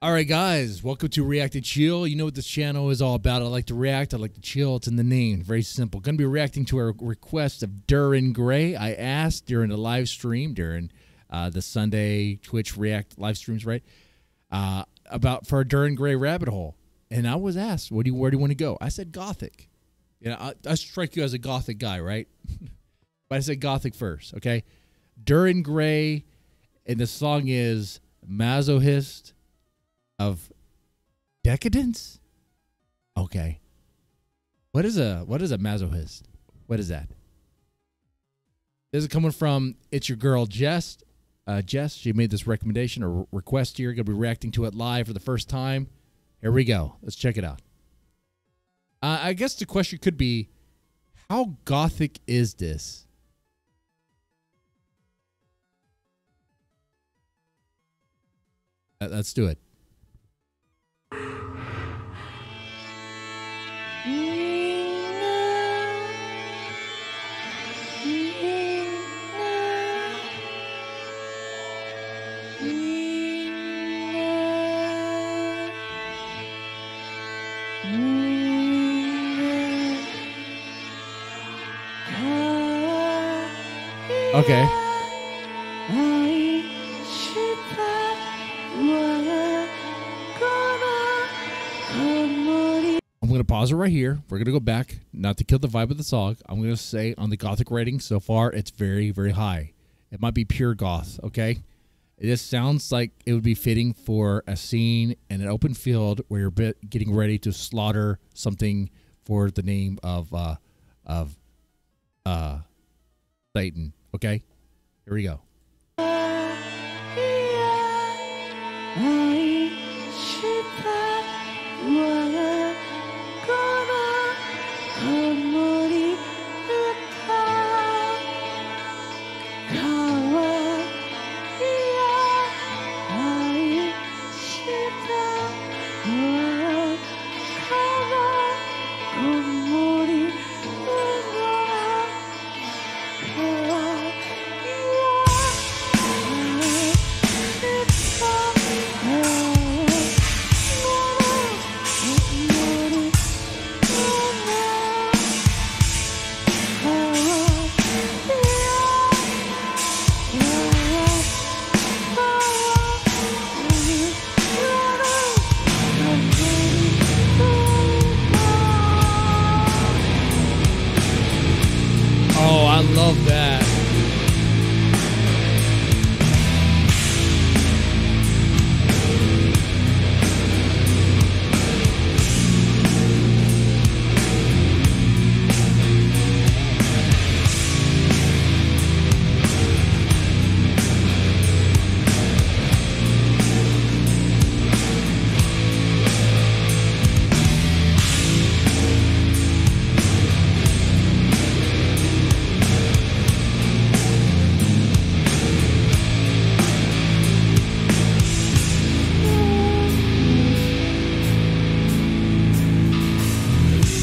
All right, guys, welcome to React Chill. You know what this channel is all about. I like to react, I like to chill. It's in the name. Very simple. Going to be reacting to a request of Dir En Grey. I asked during the live stream, during uh, the Sunday Twitch React live streams, right? Uh, about for a Dir En Grey rabbit hole. And I was asked, "What do you, where do you want to go?" I said Gothic. You know, I, I strike you as a Gothic guy, right? but I said Gothic first, okay? Dir En Grey, and the song is Mazohyst of decadence. Okay. What is a what is a masochist? What is that? This is coming from it's your girl Jess. Uh, Jess, she made this recommendation or request here. Gonna be reacting to it live for the first time. Here we go. Let's check it out. Uh, I guess the question could be, how gothic is this? Uh, let's do it. Okay. Pause it right here. We're to go back, not to kill the vibe of the song. I'm to say on the gothic rating so far, it's very, very high. It might be pure goth, okay? Just sounds like it would be fitting for a scene in an open field where you're getting ready to slaughter something for the name of uh, of uh, Satan. Okay, here we go. Love that.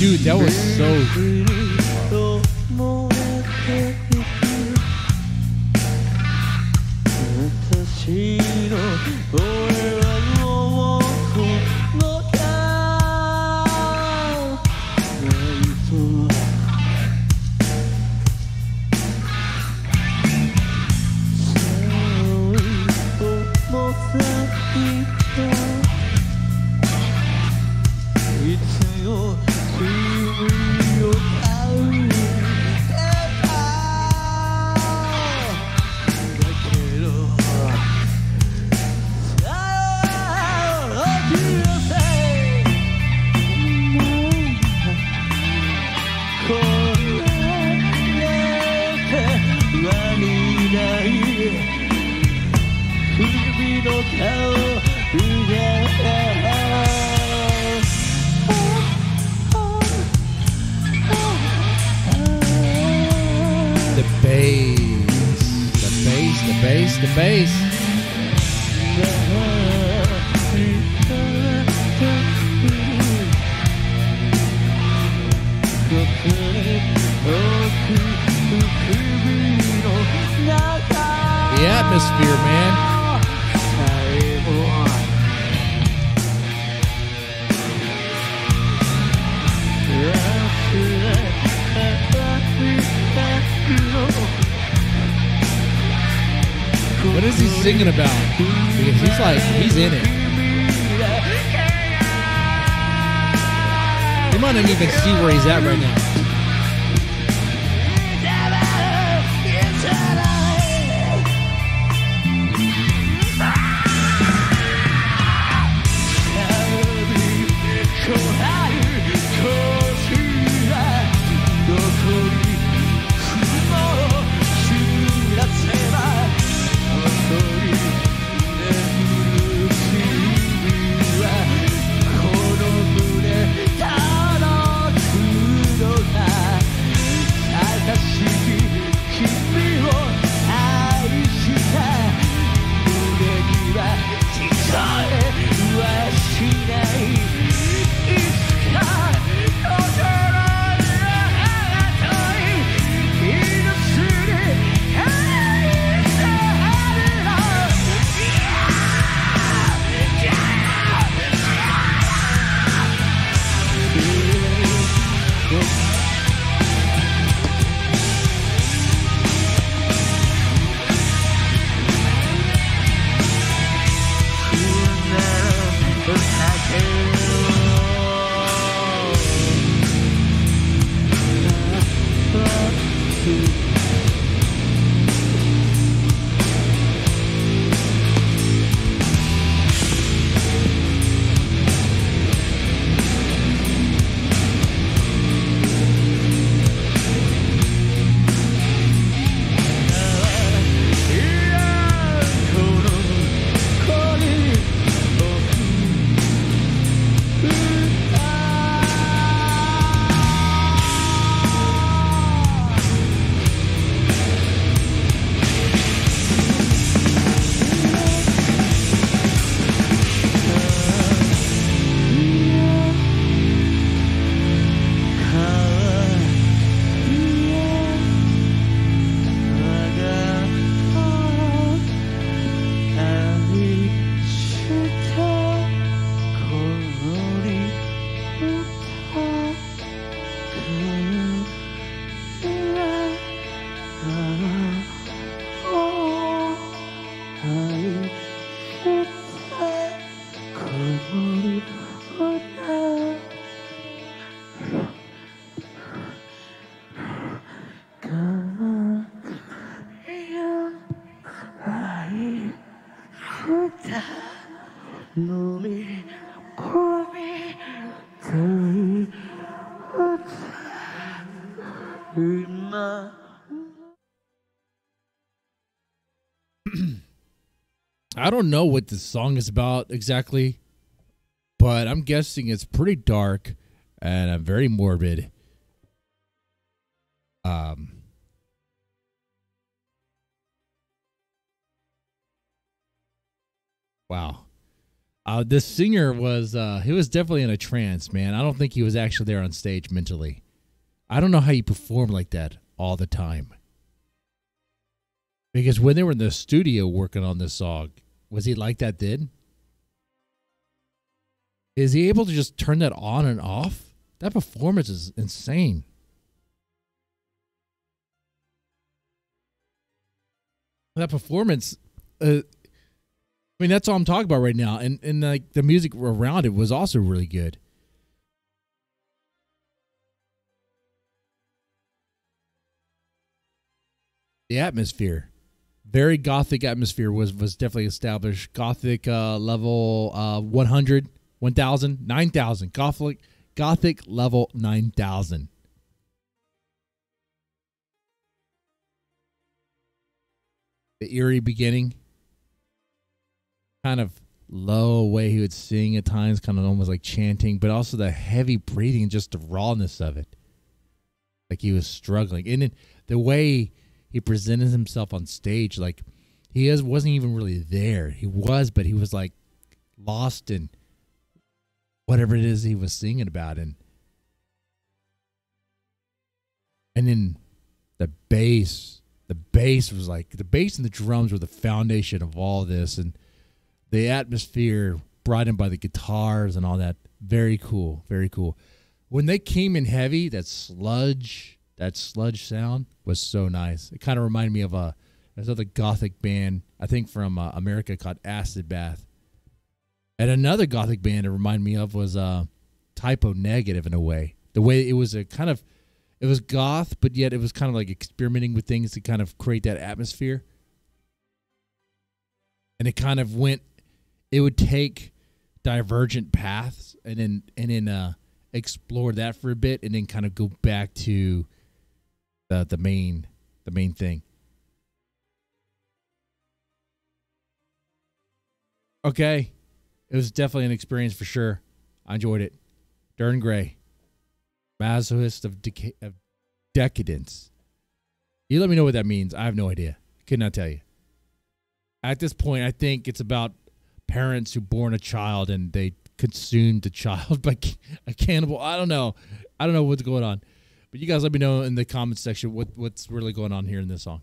Dude, that was so the bass. The atmosphere, man. Singing about? Because he's like, he's in it. You might not even see where he's at right now. I don't know what the song is about exactly, but I'm guessing it's pretty dark and uh, very morbid. Um, wow. Uh, this singer was uh, he was definitely in a trance, man. I don't think he was actually there on stage mentally. I don't know how you perform like that all the time. Because when they were in the studio working on this song, was he like that did? Is he able to just turn that on and off? That performance is insane. That performance, uh, I mean, that's all I'm talking about right now, and and like the music around it was also really good. The atmosphere very gothic atmosphere was was definitely established. Gothic uh, level uh, 100, 1000, 9000. Gothic gothic level 9000. The eerie beginning, kind of low way he would sing at times, kind of almost like chanting, but also the heavy breathing, and just the rawness of it, like he was struggling, and then the way he presented himself on stage like he is, wasn't even really there. He was, but he was like lost in whatever it is he was singing about, and and then the bass, the bass was like the bass and the drums were the foundation of all this, and the atmosphere brought in by the guitars and all that. Very cool, very cool. When they came in heavy, that sludge that sludge sound was so nice. It kind of reminded me of a there's another gothic band. I think from uh, America called Acid Bath. And another gothic band to remind me of was uh, Type O Negative in a way. The way it was a kind of, it was goth, but yet it was kind of like experimenting with things to kind of create that atmosphere. And it kind of went, it would take divergent paths and then and then uh, explore that for a bit and then kind of go back to the the main the main thing. Okay. It was definitely an experience for sure. I enjoyed it. Dir En Grey, Mazohyst of, deca- of decadence. You let me know what that means. I have no idea. Could not tell you. At this point, I think it's about parents who born a child and they consumed the child by a cannibal. I don't know. I don't know what's going on. But you guys let me know in the comments section what, what's really going on here in this song.